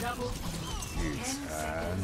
Double. It's uh,